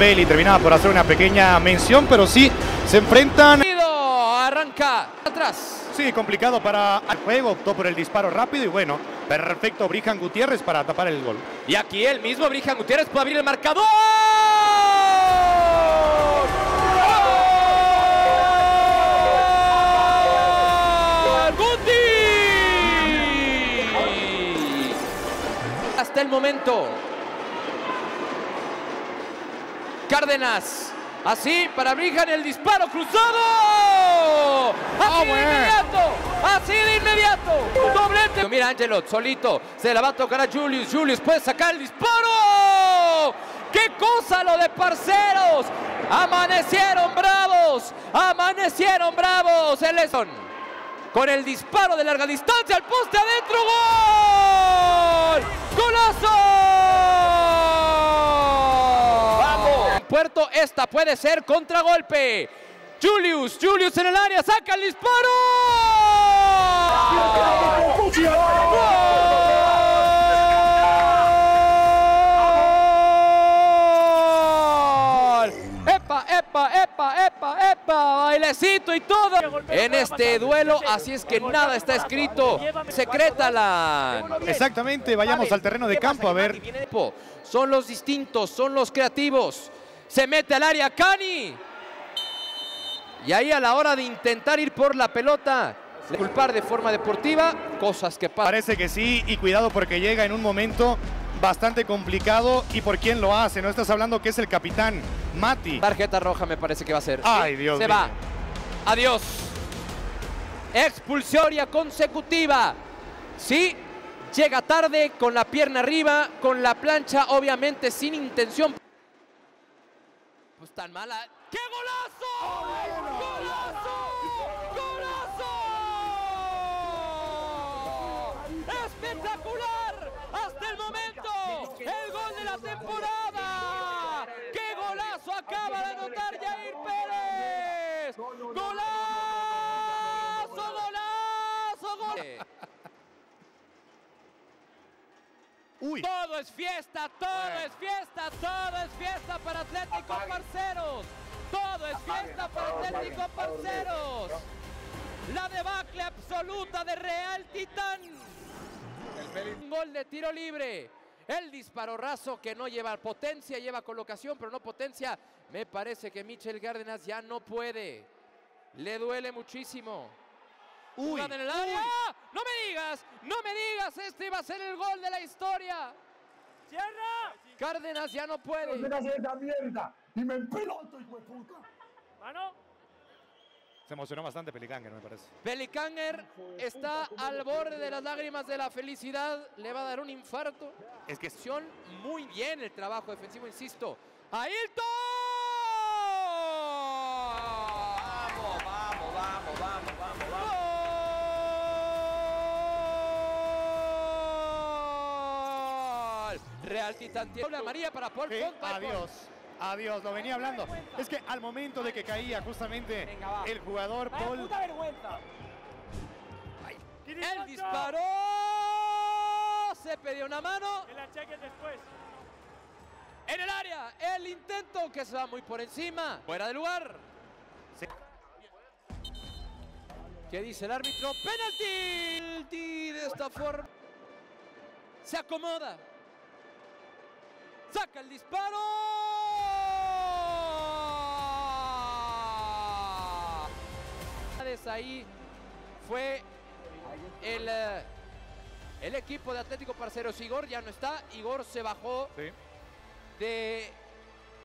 Peli terminaba por hacer una pequeña mención, pero sí se enfrentan. Arranca atrás. Sí, complicado para el juego, optó por el disparo rápido y bueno, perfecto Brijan Gutiérrez para tapar el gol. Y aquí el mismo Brijan Gutiérrez puede abrir el marcador. ¡Guti! Hasta el momento. Cárdenas. Así para Brijan el disparo cruzado. Así de inmediato. Así de inmediato. Doblete. Mira Angelo solito. Se la va a tocar a Julius. Julius puede sacar el disparo. ¡Qué cosa lo de parceros! Amanecieron bravos. Amanecieron bravos. El. Con el disparo de larga distancia al poste adentro. ¡Gol! ¡Golazo! ¡Vamos! Puerto, esta puede ser contragolpe. Julius, Julius en el área, saca el disparo. ¡Gol! ¡Epa, epa, epa, epa, epa! Bailecito y todo en este duelo, así es que nada está escrito. Secreta la. Exactamente, vayamos al terreno de campo a ver. Son los distintos, son los creativos. Se mete al área Cani. Y ahí a la hora de intentar ir por la pelota, culpar de forma deportiva, cosas que pasan. Parece que sí, y cuidado porque llega en un momento bastante complicado. ¿Y por quién lo hace? No estás hablando que es el capitán Mati. Tarjeta roja me parece que va a ser. Ay, Dios Se mío. va. Adiós. Expulsoria consecutiva. Sí, llega tarde con la pierna arriba, con la plancha obviamente sin intención. Pues tan mala. ¡Qué golazo! ¡Golazo! ¡Golazo! ¡Espectacular! ¡Hasta el momento! ¡El gol de la temporada! ¡Qué golazo acaba de anotar Jair Pérez! ¡Golazo! ¡Golazo! ¡Gol! Uy, Todo es fiesta, todo es fiesta, todo es fiesta para Atlético Parceros. Todo es fiesta para Atlético Parceros. La debacle absoluta de Real Titán. Un gol de tiro libre. El disparo raso que no lleva potencia, lleva colocación, pero no potencia. Me parece que Michel Cárdenas ya no puede. Le duele muchísimo. Uy. Jugada en el área. No me digas, no me digas, este iba a ser el gol de la historia. ¡Cierra! Cárdenas ya no puede. Mira esta mierda y me empeloto, hijo de puta. Mano, Se emocionó bastante Pelicanger, me parece. Pelicanger está al borde de las lágrimas de la felicidad. Le va a dar un infarto. Es que muy bien el trabajo defensivo, insisto. ¡Ailton! Real Titán tiene doble María para Paul Sí, adiós. Adiós, lo venía hablando. Es que al momento de que caía justamente Venga, el jugador vaya Paul. puta vergüenza. El disparó. Se pidió una mano. Que la cheques después. En el área, el intento que se va muy por encima. Fuera de lugar. Sí. ¿Qué dice el árbitro? ¡Penalti! Penalti de esta forma. Se acomoda. Saca el disparo. Ahí fue el, eh, el equipo de Atlético Parceros. Igor ya no está. Igor se bajó Sí. de